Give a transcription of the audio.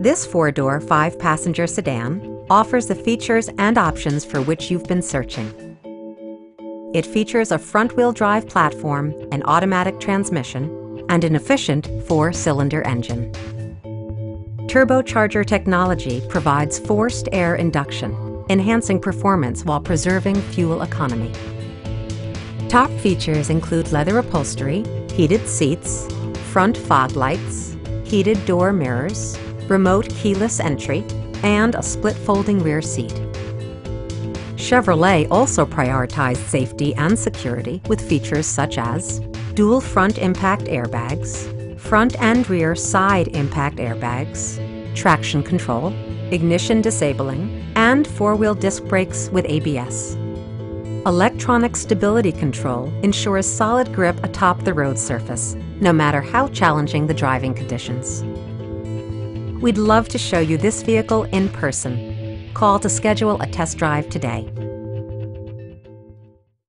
This four-door, five-passenger sedan offers the features and options for which you've been searching. It features a front-wheel drive platform, an automatic transmission, and an efficient four-cylinder engine. Turbocharger technology provides forced air induction, enhancing performance while preserving fuel economy. Top features include leather upholstery, heated seats, front fog lights, heated door mirrors, remote keyless entry, and a split folding rear seat. Chevrolet also prioritized safety and security with features such as dual front impact airbags, front and rear side impact airbags, traction control, ignition disabling, and four-wheel disc brakes with ABS. Electronic stability control ensures solid grip atop the road surface, no matter how challenging the driving conditions. We'd love to show you this vehicle in person. Call to schedule a test drive today.